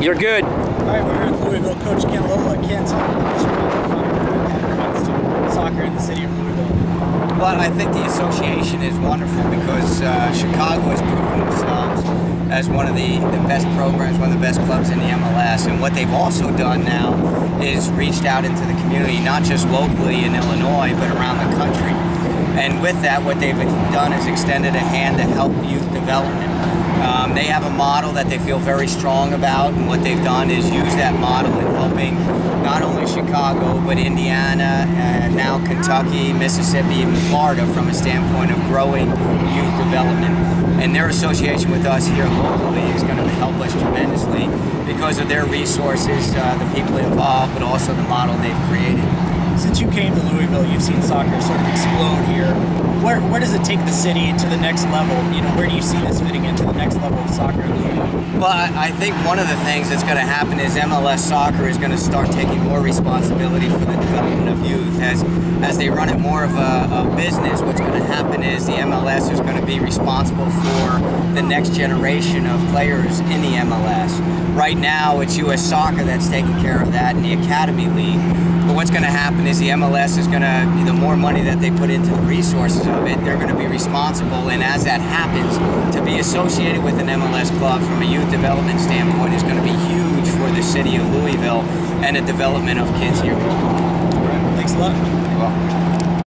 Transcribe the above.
You're good. All right, we're here with Louisville coach Ken Lolla. Ken, talk about this soccer in the city of Louisville. Well, I think the association is wonderful because uh, Chicago has proven themselves as one of the, the best programs, one of the best clubs in the MLS. And what they've also done now is reached out into the community, not just locally in Illinois, but around the country. And with that, what they've done is extended a hand to help youth development. Um, they have a model that they feel very strong about, and what they've done is use that model in helping not only Chicago, but Indiana, and now Kentucky, Mississippi, even Florida from a standpoint of growing youth development. And their association with us here locally is going to help us tremendously because of their resources, uh, the people involved, but also the model they've created. Since you came to Louisville, you've seen soccer sort of explode here where, where does it take the city to the next level? You know, where do you see this fitting into the next level of soccer? Well, I, think one of the things that's going to happen is MLS soccer is going to start taking more responsibility for the development of youth as as they run it more of a, a business. What's going to happen is the MLS is going to be responsible for the next generation of players in the MLS. Right now, it's U.S. Soccer that's taking care of that in the Academy League. But what's going to happen is the MLS is going to, the more money that they put into the resources of it, they're going to be responsible. And as that happens, to be associated with an MLS club from a youth development standpoint is going to be huge for the city of Louisville and the development of kids here. Thanks a lot. You're welcome.